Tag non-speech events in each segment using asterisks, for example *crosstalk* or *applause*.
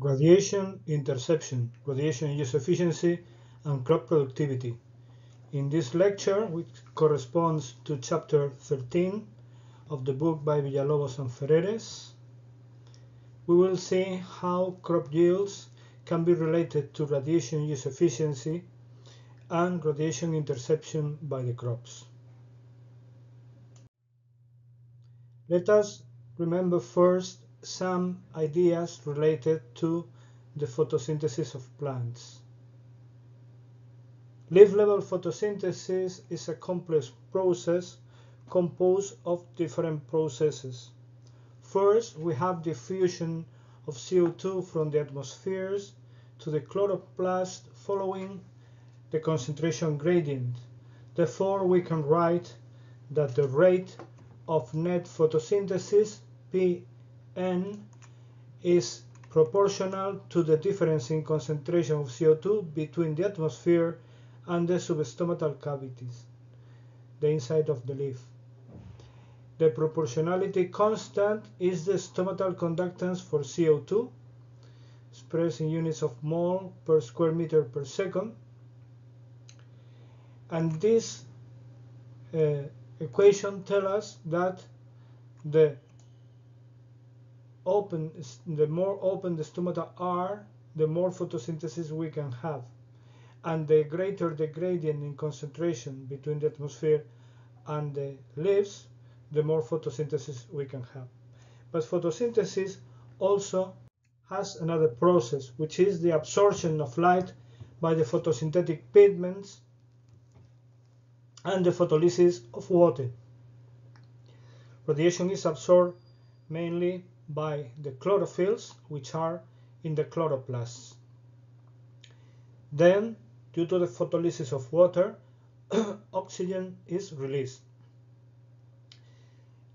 Radiation interception, radiation use efficiency, and crop productivity. In this lecture, which corresponds to chapter 13 of the book by Villalobos and Ferreres, we will see how crop yields can be related to radiation use efficiency and radiation interception by the crops. Let us remember first some ideas related to the photosynthesis of plants. Leaf-level photosynthesis is a complex process composed of different processes. First, we have diffusion of CO2 from the atmospheres to the chloroplast following the concentration gradient. Therefore, we can write that the rate of net photosynthesis P N is proportional to the difference in concentration of CO2 between the atmosphere and the substomatal cavities, the inside of the leaf. The proportionality constant is the stomatal conductance for CO2, expressed in units of mole per square meter per second. And this uh, equation tells us that the open, the more open the stomata are, the more photosynthesis we can have. And the greater the gradient in concentration between the atmosphere and the leaves, the more photosynthesis we can have. But photosynthesis also has another process, which is the absorption of light by the photosynthetic pigments and the photolysis of water. Radiation is absorbed mainly by the chlorophylls, which are in the chloroplasts. Then, due to the photolysis of water, *coughs* oxygen is released.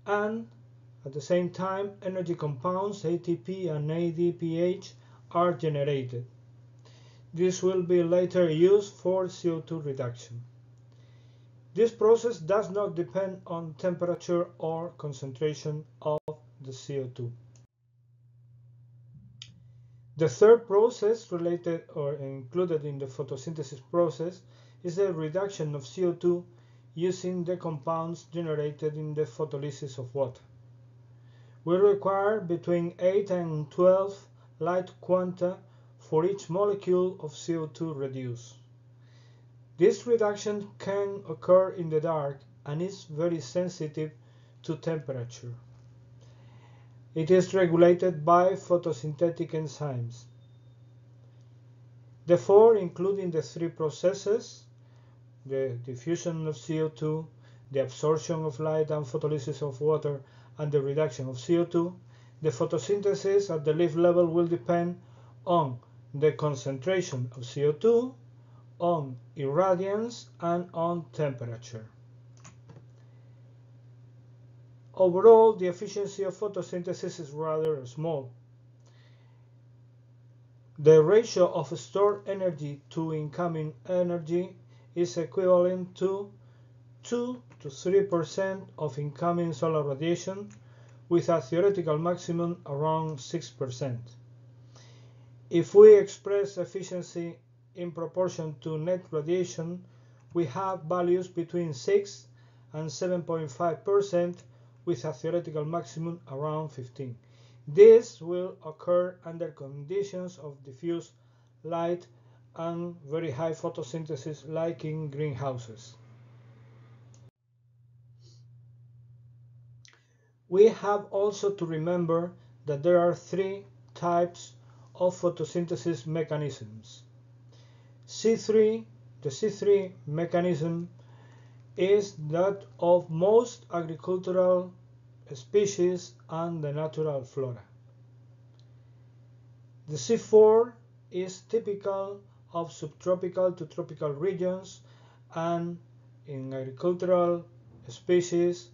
And at the same time, energy compounds ATP and NADPH are generated. This will be later used for CO2 reduction. This process does not depend on temperature or concentration of the CO2. The third process related or included in the photosynthesis process is the reduction of CO2 using the compounds generated in the photolysis of water. We require between 8 and 12 light quanta for each molecule of CO2 reduced. This reduction can occur in the dark and is very sensitive to temperature. It is regulated by photosynthetic enzymes. Therefore, including the three processes, the diffusion of CO2, the absorption of light and photolysis of water, and the reduction of CO2, the photosynthesis at the leaf level will depend on the concentration of CO2, on irradiance, and on temperature. Overall, the efficiency of photosynthesis is rather small. The ratio of stored energy to incoming energy is equivalent to 2 to 3% of incoming solar radiation with a theoretical maximum around 6%. If we express efficiency in proportion to net radiation, we have values between 6 and 7.5% with a theoretical maximum around 15. This will occur under conditions of diffuse light and very high photosynthesis like in greenhouses. We have also to remember that there are three types of photosynthesis mechanisms. C3, the C3 mechanism is that of most agricultural species and the natural flora. The C4 is typical of subtropical to tropical regions and in agricultural species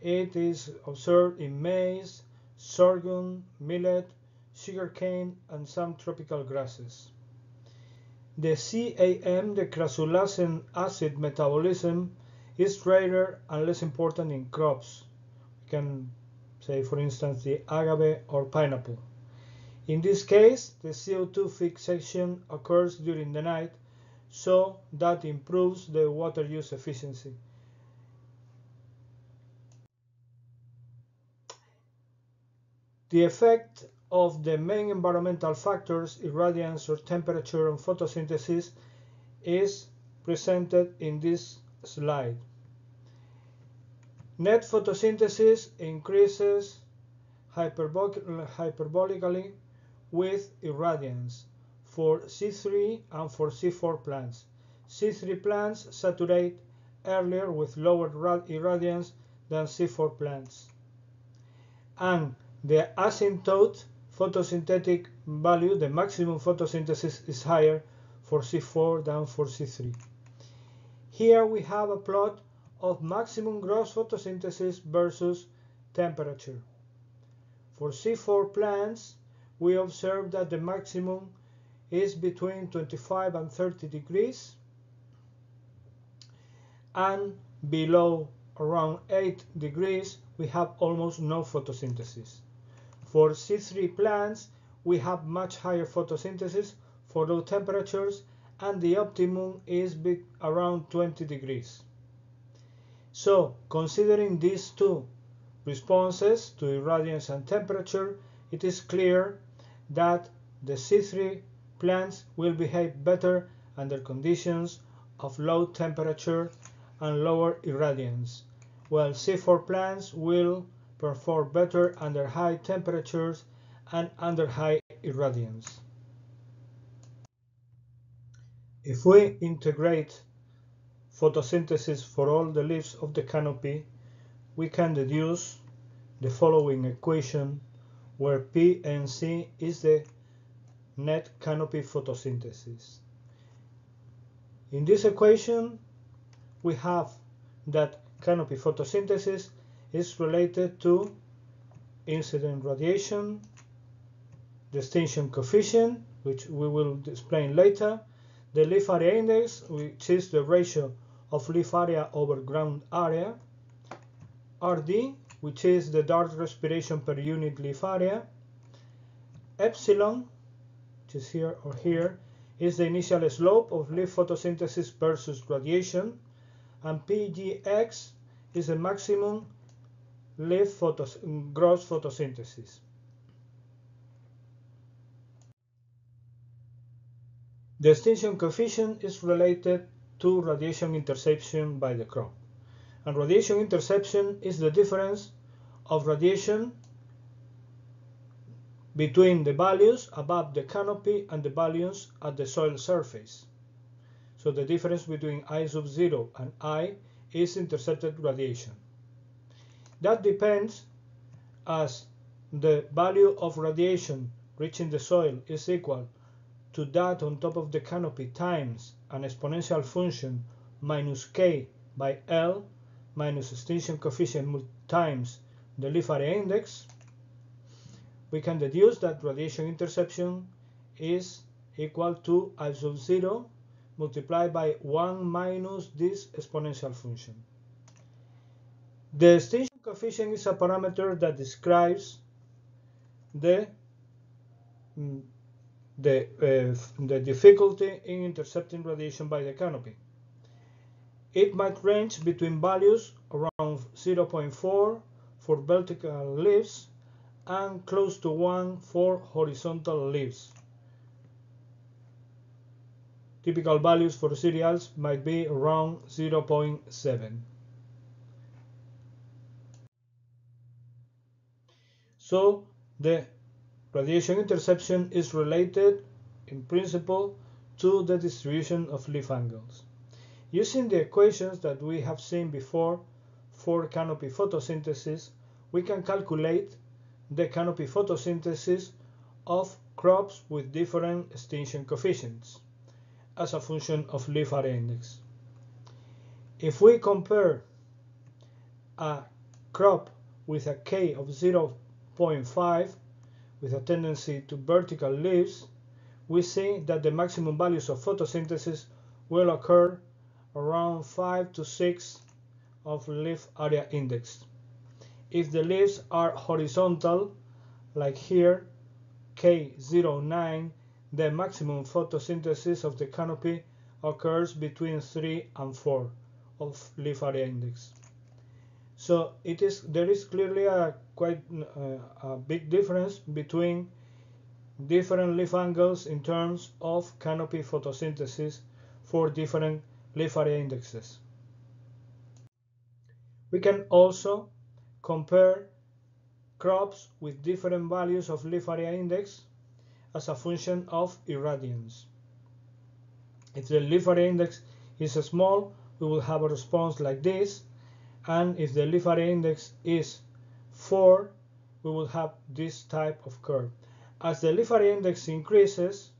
it is observed in maize, sorghum, millet, sugarcane and some tropical grasses. The CAM, the crassulacean acid metabolism, is rarer and less important in crops. We can say, for instance, the agave or pineapple. In this case, the CO2 fixation occurs during the night, so that improves the water use efficiency. The effect of the main environmental factors, irradiance or temperature on photosynthesis, is presented in this slide. Net photosynthesis increases hyperbolically with irradiance for C3 and for C4 plants. C3 plants saturate earlier with lower irradiance than C4 plants. And the asymptote photosynthetic value, the maximum photosynthesis is higher for C4 than for C3. Here we have a plot of maximum gross photosynthesis versus temperature. For C4 plants, we observe that the maximum is between 25 and 30 degrees and below around 8 degrees we have almost no photosynthesis. For C3 plants, we have much higher photosynthesis for low temperatures and the optimum is around 20 degrees. So, considering these two responses to irradiance and temperature, it is clear that the C3 plants will behave better under conditions of low temperature and lower irradiance, while C4 plants will perform better under high temperatures and under high irradiance. If we integrate photosynthesis for all the leaves of the canopy, we can deduce the following equation where P and C is the net canopy photosynthesis. In this equation, we have that canopy photosynthesis is related to incident radiation, the extinction coefficient, which we will explain later, the leaf area index, which is the ratio of leaf area over ground area, RD, which is the dark respiration per unit leaf area, epsilon, which is here or here, is the initial slope of leaf photosynthesis versus radiation, and PGX is the maximum leaf photos gross photosynthesis. The extinction coefficient is related to radiation interception by the crop. And radiation interception is the difference of radiation between the values above the canopy and the values at the soil surface. So the difference between I sub 0 and I is intercepted radiation. That depends as the value of radiation reaching the soil is equal to that on top of the canopy times an exponential function minus k by L minus extinction coefficient times the leaf area index, we can deduce that radiation interception is equal to I sub 0 multiplied by 1 minus this exponential function. The extinction coefficient is a parameter that describes the mm, the, uh, the difficulty in intercepting radiation by the canopy. It might range between values around 0.4 for vertical leaves and close to 1 for horizontal leaves. Typical values for cereals might be around 0.7. So the radiation interception is related in principle to the distribution of leaf angles. Using the equations that we have seen before for canopy photosynthesis, we can calculate the canopy photosynthesis of crops with different extinction coefficients as a function of leaf area index. If we compare a crop with a K of 0 0.5 with a tendency to vertical leaves, we see that the maximum values of photosynthesis will occur around 5 to 6 of leaf area index. If the leaves are horizontal, like here, K09, the maximum photosynthesis of the canopy occurs between 3 and 4 of leaf area index. So it is there is clearly a quite uh, a big difference between different leaf angles in terms of canopy photosynthesis for different leaf area indexes. We can also compare crops with different values of leaf area index as a function of irradiance. If the leaf area index is small, we will have a response like this, and if the leaf area index is 4, we will have this type of curve. As the leaf area index increases,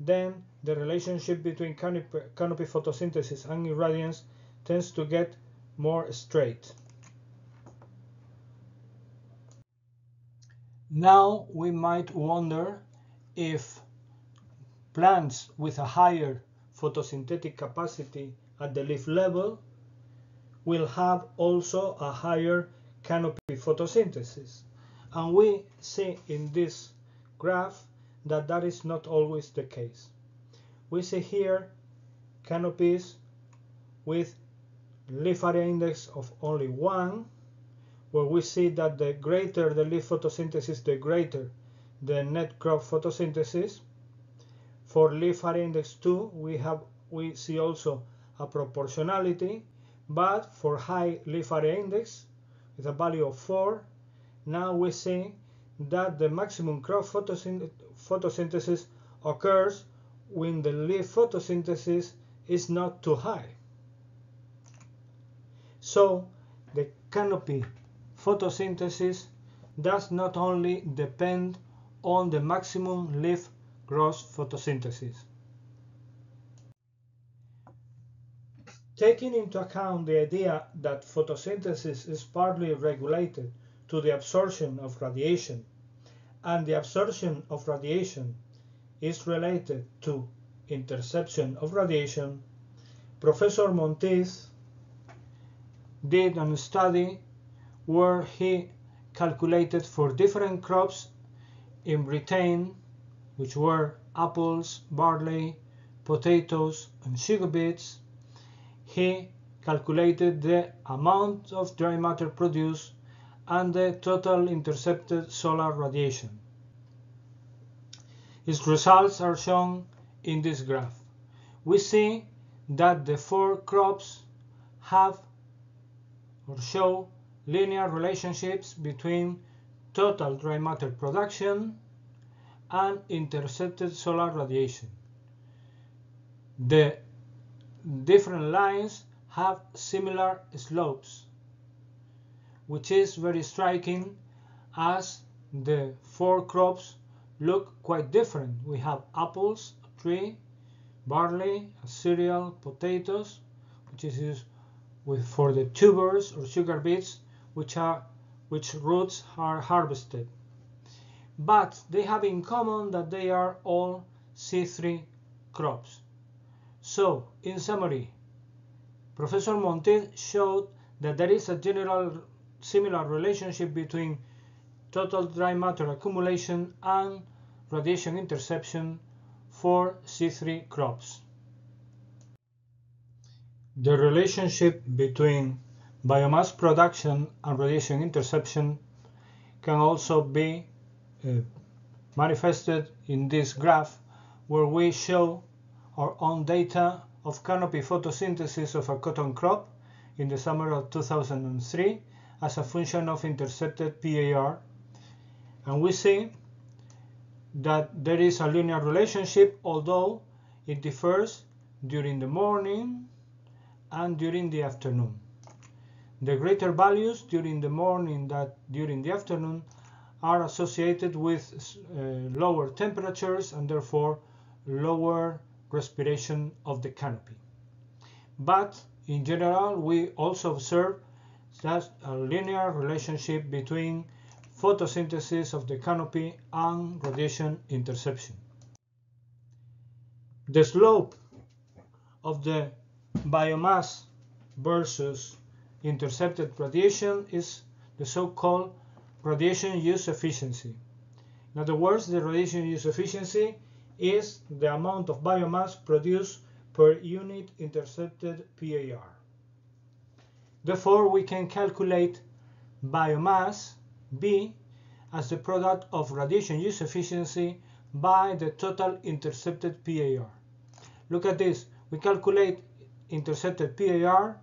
then the relationship between canopy, canopy photosynthesis and irradiance tends to get more straight. Now we might wonder if plants with a higher photosynthetic capacity at the leaf level will have also a higher canopy photosynthesis. And we see in this graph that that is not always the case. We see here canopies with leaf area index of only 1, where we see that the greater the leaf photosynthesis, the greater the net crop photosynthesis. For leaf area index 2, we have we see also a proportionality, but for high leaf area index a value of 4, now we see that the maximum crop photosynthesis occurs when the leaf photosynthesis is not too high. So the canopy photosynthesis does not only depend on the maximum leaf gross photosynthesis. Taking into account the idea that photosynthesis is partly regulated to the absorption of radiation and the absorption of radiation is related to interception of radiation, Professor Monteith did a study where he calculated for different crops in Britain, which were apples, barley, potatoes, and sugar beets, he calculated the amount of dry matter produced and the total intercepted solar radiation. His results are shown in this graph. We see that the four crops have or show linear relationships between total dry matter production and intercepted solar radiation. The different lines have similar slopes, which is very striking as the four crops look quite different. We have apples, a tree, barley, a cereal, potatoes, which is used with, for the tubers or sugar beets, which are which roots are harvested. But they have in common that they are all C3 crops. So, in summary, Professor Monteith showed that there is a general similar relationship between total dry matter accumulation and radiation interception for C3 crops. The relationship between biomass production and radiation interception can also be uh, manifested in this graph where we show our own data of canopy photosynthesis of a cotton crop in the summer of 2003 as a function of intercepted PAR. And we see that there is a linear relationship, although it differs during the morning and during the afternoon. The greater values during the morning than during the afternoon are associated with uh, lower temperatures and therefore lower respiration of the canopy. But in general, we also observe that a linear relationship between photosynthesis of the canopy and radiation interception. The slope of the biomass versus intercepted radiation is the so-called radiation use efficiency. In other words, the radiation use efficiency is the amount of biomass produced per unit intercepted PAR. Therefore, we can calculate biomass B as the product of radiation use efficiency by the total intercepted PAR. Look at this. We calculate intercepted PAR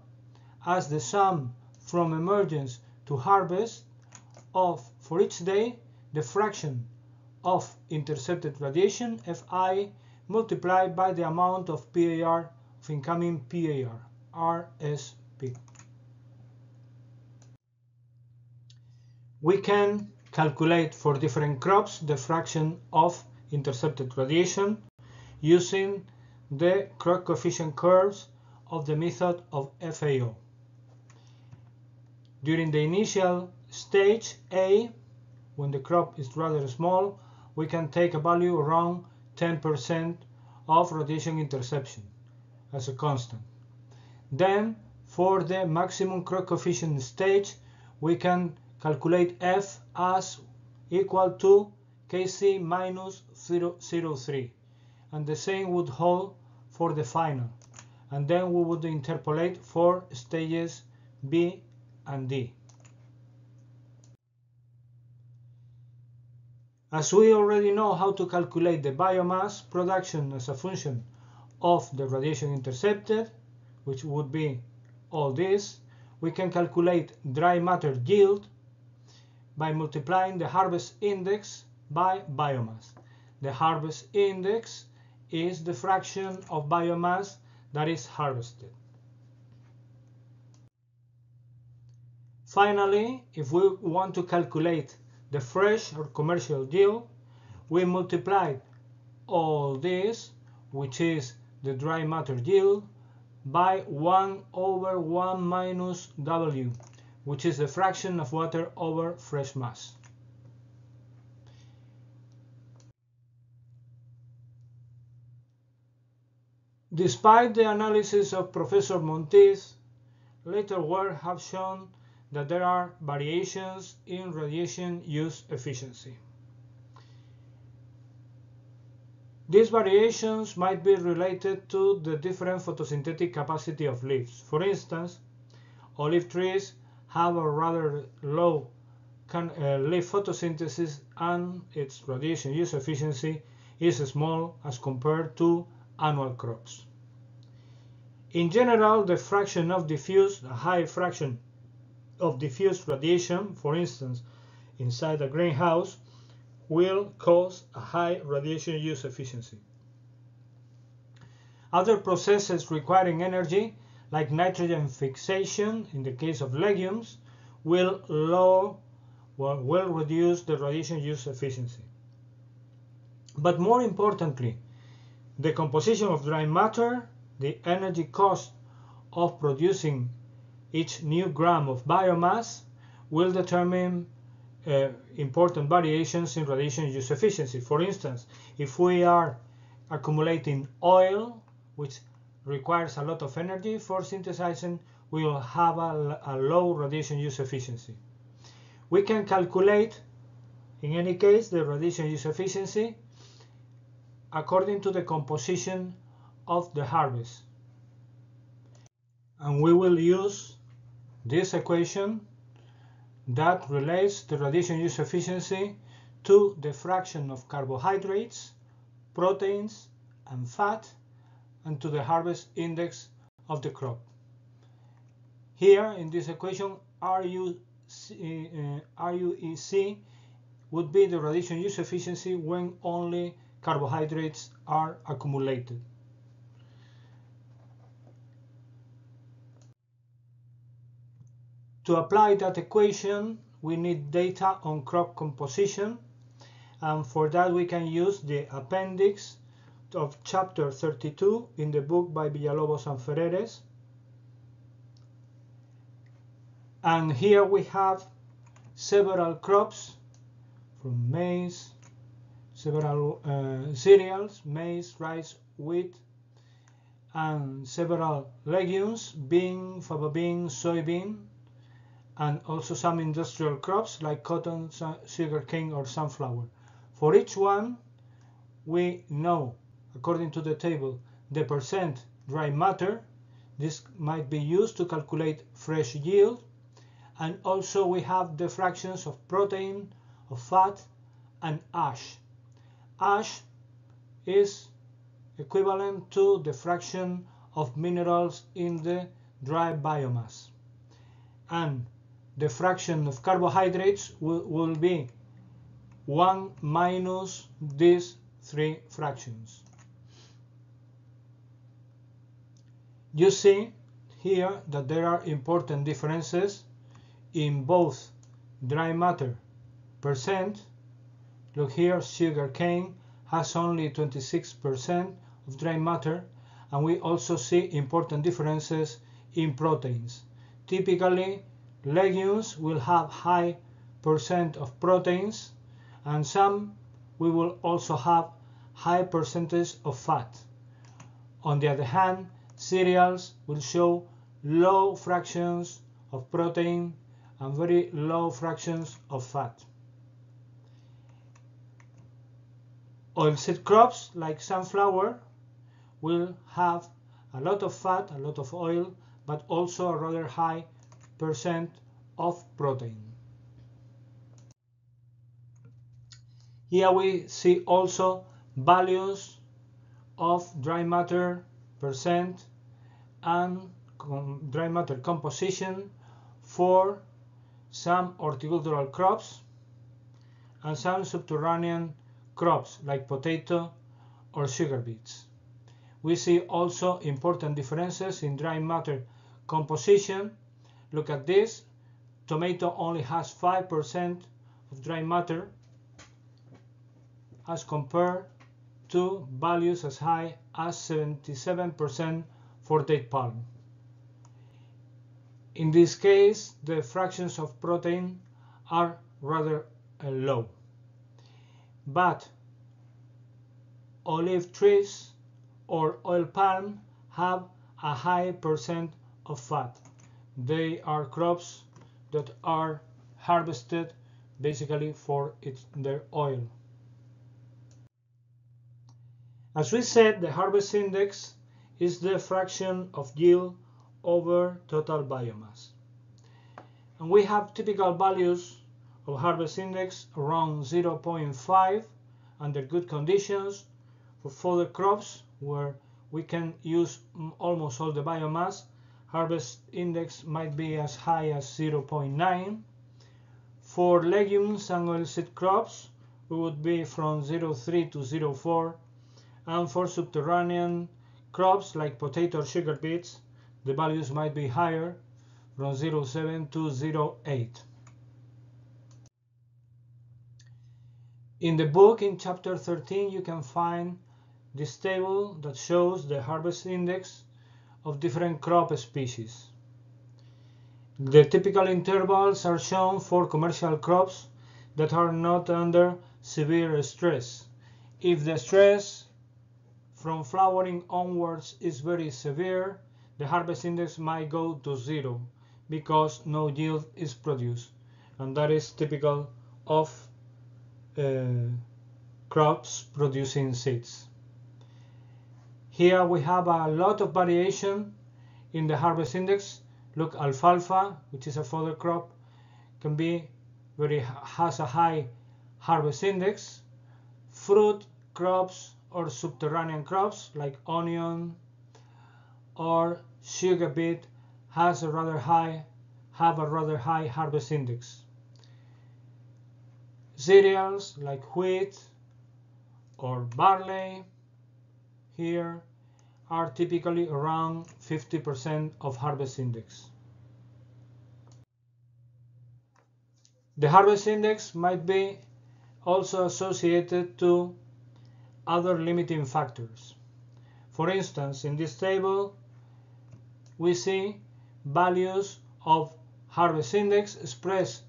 as the sum from emergence to harvest of, for each day, the fraction of intercepted radiation Fi multiplied by the amount of PAR of incoming PAR, RSP. We can calculate for different crops the fraction of intercepted radiation using the crop coefficient curves of the method of FAO. During the initial stage A, when the crop is rather small, we can take a value around 10% of radiation interception as a constant. Then, for the maximum crop coefficient stage, we can calculate F as equal to Kc minus 0.03 and the same would hold for the final and then we would interpolate for stages B and D. As we already know how to calculate the biomass production as a function of the radiation intercepted, which would be all this, we can calculate dry matter yield by multiplying the harvest index by biomass. The harvest index is the fraction of biomass that is harvested. Finally, if we want to calculate the fresh or commercial yield, we multiply all this, which is the dry matter yield, by 1 over 1 minus W, which is the fraction of water over fresh mass. Despite the analysis of Professor Monteith, later work have shown that there are variations in radiation use efficiency. These variations might be related to the different photosynthetic capacity of leaves. For instance, olive trees have a rather low can, uh, leaf photosynthesis and its radiation use efficiency is small as compared to annual crops. In general, the fraction of diffuse, a high fraction of diffuse radiation, for instance, inside a greenhouse, will cause a high radiation use efficiency. Other processes requiring energy, like nitrogen fixation in the case of legumes, will low well, will reduce the radiation use efficiency. But more importantly, the composition of dry matter, the energy cost of producing each new gram of biomass will determine uh, important variations in radiation use efficiency. For instance, if we are accumulating oil, which requires a lot of energy for synthesizing, we will have a, a low radiation use efficiency. We can calculate, in any case, the radiation use efficiency according to the composition of the harvest. And we will use this equation that relates the radiation use efficiency to the fraction of carbohydrates, proteins, and fat, and to the harvest index of the crop. Here in this equation, RUEC uh, would be the radiation use efficiency when only carbohydrates are accumulated. To apply that equation, we need data on crop composition, and for that we can use the appendix of chapter 32 in the book by Villalobos and Ferreres. And here we have several crops from maize, several uh, cereals, maize, rice, wheat, and several legumes, bean, faba bean, soybean, and also some industrial crops like cotton, sugarcane or sunflower. For each one, we know, according to the table, the percent dry matter. This might be used to calculate fresh yield. And also we have the fractions of protein, of fat, and ash. Ash is equivalent to the fraction of minerals in the dry biomass. And the fraction of carbohydrates will, will be 1 minus these three fractions. You see here that there are important differences in both dry matter percent. Look here, sugar cane has only 26% of dry matter and we also see important differences in proteins. Typically, legumes will have high percent of proteins and some we will also have high percentage of fat. On the other hand, cereals will show low fractions of protein and very low fractions of fat. Oilseed crops like sunflower will have a lot of fat, a lot of oil, but also a rather high percent of protein. Here we see also values of dry matter percent and dry matter composition for some horticultural crops and some subterranean crops like potato or sugar beets. We see also important differences in dry matter composition. Look at this. Tomato only has 5% of dry matter as compared to values as high as 77% for date palm. In this case, the fractions of protein are rather uh, low. But olive trees or oil palm have a high percent of fat. They are crops that are harvested basically for its, their oil. As we said, the harvest index is the fraction of yield over total biomass. And we have typical values of harvest index around 0.5 under good conditions for fodder crops where we can use almost all the biomass. Harvest index might be as high as 0.9. For legumes and oilseed crops, would be from 0.3 to 0.4 and for subterranean crops like potato or sugar beets, the values might be higher from 0.7 to 0.8. In the book in chapter 13 you can find this table that shows the harvest index of different crop species. The typical intervals are shown for commercial crops that are not under severe stress. If the stress from flowering onwards is very severe, the harvest index might go to zero because no yield is produced. And that is typical of uh, crops producing seeds. Here we have a lot of variation in the harvest index. Look, alfalfa, which is a fodder crop, can be very has a high harvest index. Fruit crops or subterranean crops like onion or sugar beet has a rather high have a rather high harvest index. Cereals like wheat or barley here are typically around 50% of harvest index. The harvest index might be also associated to other limiting factors. For instance, in this table, we see values of harvest index expressed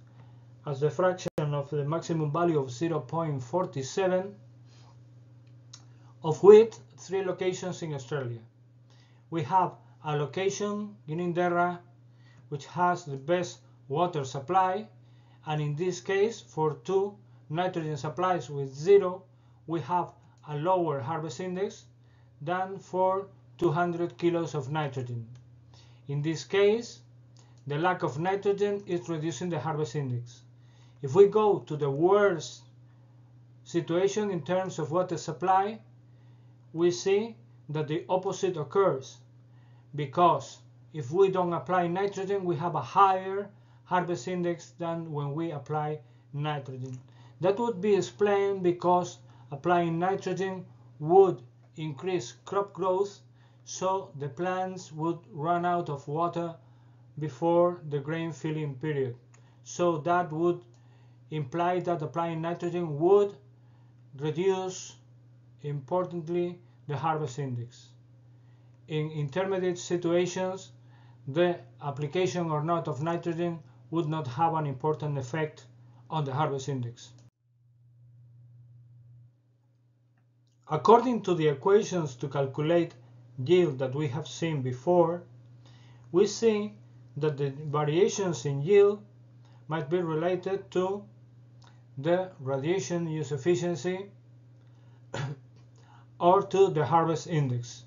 as the fraction of the maximum value of 0.47 of wheat three locations in Australia. We have a location, Ginninderra, which has the best water supply, and in this case, for two nitrogen supplies with zero, we have a lower harvest index than for 200 kilos of nitrogen. In this case, the lack of nitrogen is reducing the harvest index. If we go to the worst situation in terms of water supply, we see that the opposite occurs because if we don't apply nitrogen, we have a higher harvest index than when we apply nitrogen. That would be explained because applying nitrogen would increase crop growth so the plants would run out of water before the grain filling period. So that would imply that applying nitrogen would reduce importantly the harvest index. In intermediate situations, the application or not of nitrogen would not have an important effect on the harvest index. According to the equations to calculate yield that we have seen before, we see that the variations in yield might be related to the radiation use efficiency or to the harvest index.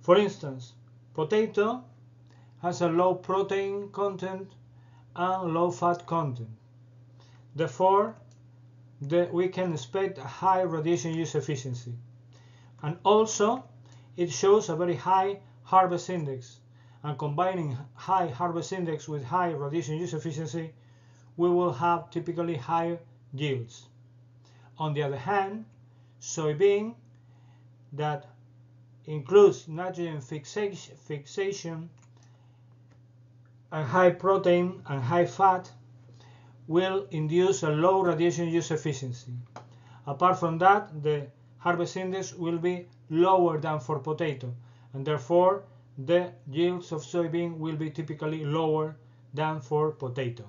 For instance, potato has a low protein content and low fat content. Therefore, the, we can expect a high radiation use efficiency. And also, it shows a very high harvest index. And combining high harvest index with high radiation use efficiency, we will have typically higher yields. On the other hand, soybean that includes nitrogen fixation, and high protein and high fat will induce a low radiation use efficiency. Apart from that, the harvest index will be lower than for potato, and therefore the yields of soybean will be typically lower than for potato.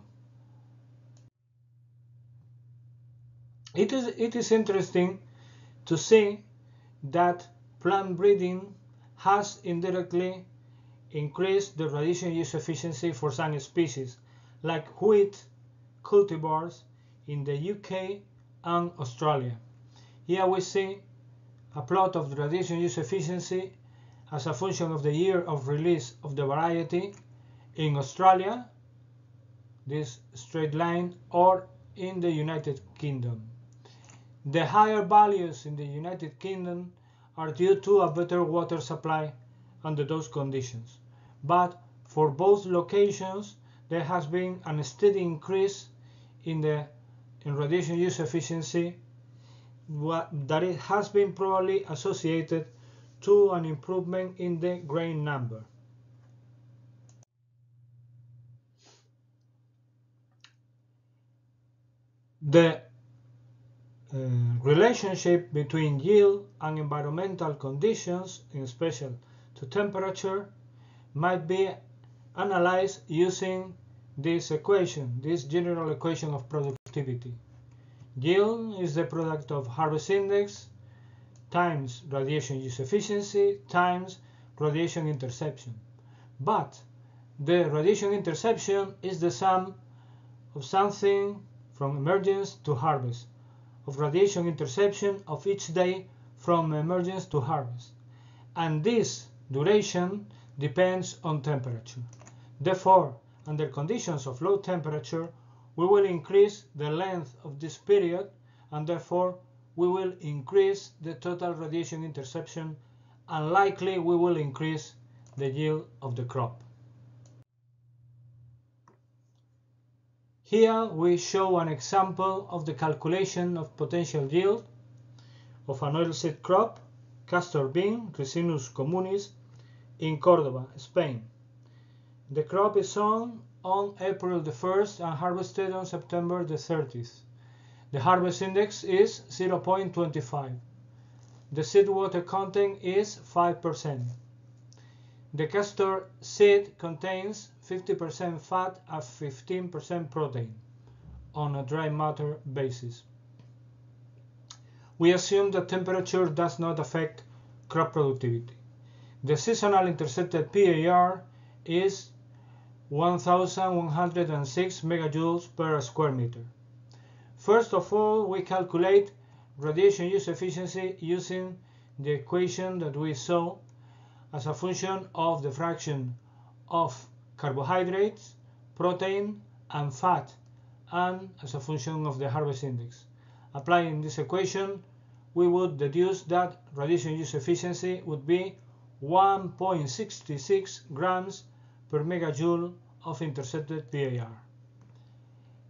It is, it is interesting to see that plant breeding has indirectly increased the radiation use efficiency for some species, like wheat cultivars in the UK and Australia. Here we see a plot of the radiation use efficiency as a function of the year of release of the variety in Australia, this straight line, or in the United Kingdom. The higher values in the United Kingdom are due to a better water supply under those conditions. But for both locations, there has been a steady increase in the in radiation use efficiency that it has been probably associated to an improvement in the grain number. The uh, relationship between yield and environmental conditions, in special to temperature, might be analyzed using this equation, this general equation of productivity. Yield is the product of harvest index times radiation use efficiency times radiation interception. But the radiation interception is the sum of something from emergence to harvest, of radiation interception of each day from emergence to harvest. And this duration depends on temperature. Therefore, under conditions of low temperature, we will increase the length of this period and therefore we will increase the total radiation interception and likely we will increase the yield of the crop. Here we show an example of the calculation of potential yield of an oilseed crop, castor bean, Ricinus communis, in Cordoba, Spain. The crop is sown on April the 1st and harvested on September the 30th. The harvest index is 0.25. The seed water content is 5%. The castor seed contains 50% fat and 15% protein on a dry matter basis. We assume that temperature does not affect crop productivity. The seasonal intercepted PAR is 1106 megajoules per square meter. First of all, we calculate radiation use efficiency using the equation that we saw as a function of the fraction of carbohydrates, protein, and fat, and as a function of the harvest index. Applying this equation, we would deduce that radiation use efficiency would be 1.66 grams per megajoule of intercepted PAR.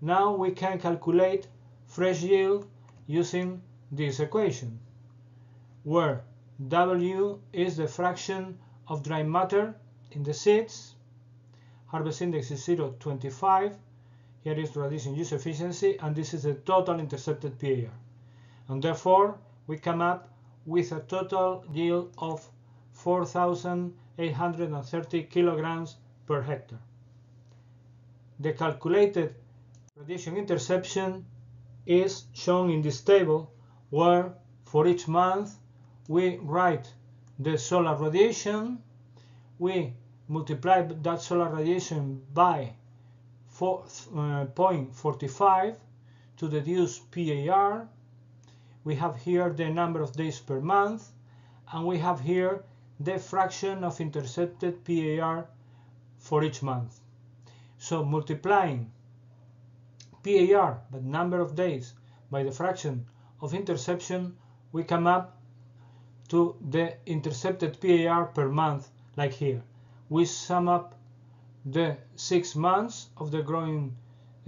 Now we can calculate fresh yield using this equation, where W is the fraction of dry matter in the seeds, harvest index is 0.25, here is radiation use efficiency, and this is the total intercepted PAR. And therefore, we come up with a total yield of 4,830 kilograms per hectare. The calculated radiation interception is shown in this table where for each month we write the solar radiation, we multiply that solar radiation by 0.45 uh, to deduce PAR. We have here the number of days per month and we have here the fraction of intercepted PAR for each month. So multiplying PAR, the number of days, by the fraction of interception, we come up to the intercepted PAR per month, like here. We sum up the six months of the growing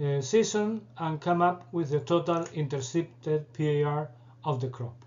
uh, season and come up with the total intercepted PAR of the crop.